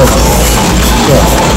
much. Yeah.